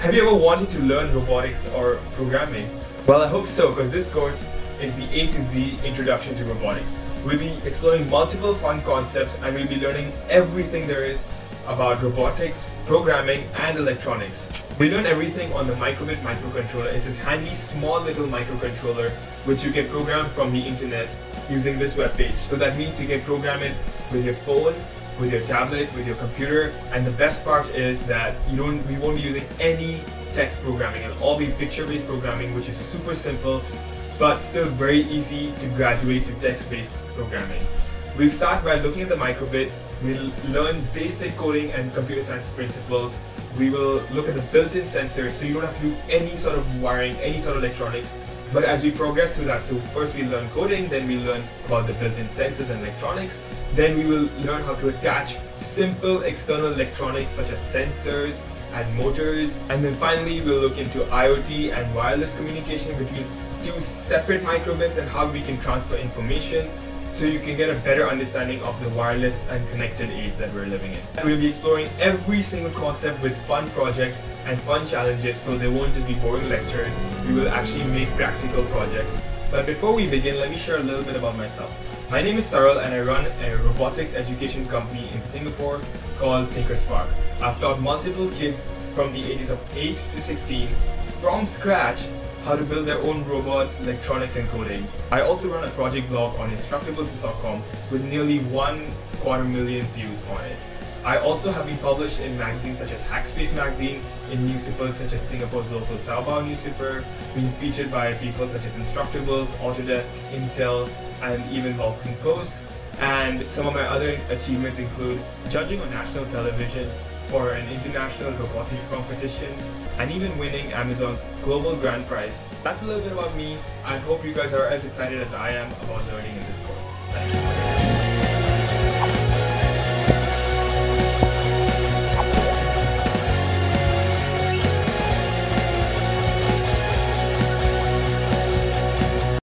Have you ever wanted to learn robotics or programming? Well, I hope so, because this course is the A to Z introduction to robotics. We'll be exploring multiple fun concepts and we'll be learning everything there is about robotics, programming, and electronics. We learn everything on the Microbit microcontroller. It's this handy small little microcontroller which you can program from the internet using this web page. So that means you can program it with your phone, with your tablet, with your computer, and the best part is that you don't we won't be using any text programming. It'll all be picture-based programming, which is super simple, but still very easy to graduate to text-based programming. We'll start by looking at the microbit, we'll learn basic coding and computer science principles, we will look at the built-in sensors so you don't have to do any sort of wiring, any sort of electronics, but as we progress through that, so first we learn coding, then we learn about the built-in sensors and electronics, then we will learn how to attach simple external electronics such as sensors and motors, and then finally we'll look into IoT and wireless communication between two separate microbits and how we can transfer information so you can get a better understanding of the wireless and connected age that we're living in. We'll be exploring every single concept with fun projects and fun challenges so they won't just be boring lectures, we will actually make practical projects. But before we begin, let me share a little bit about myself. My name is Saral and I run a robotics education company in Singapore called TinkerSpark. I've taught multiple kids from the ages of 8 to 16 from scratch how to build their own robots, electronics and coding. I also run a project blog on instructables.com with nearly one quarter million views on it. I also have been published in magazines such as Hackspace magazine, in newspapers such as Singapore's local Zaobao newspaper, being featured by people such as Instructables, Autodesk, Intel, and even Vulcan Post. And some of my other achievements include judging on national television for an international robotics competition, and even winning Amazon's Global Grand Prize. That's a little bit about me. I hope you guys are as excited as I am about learning in this course. Thanks.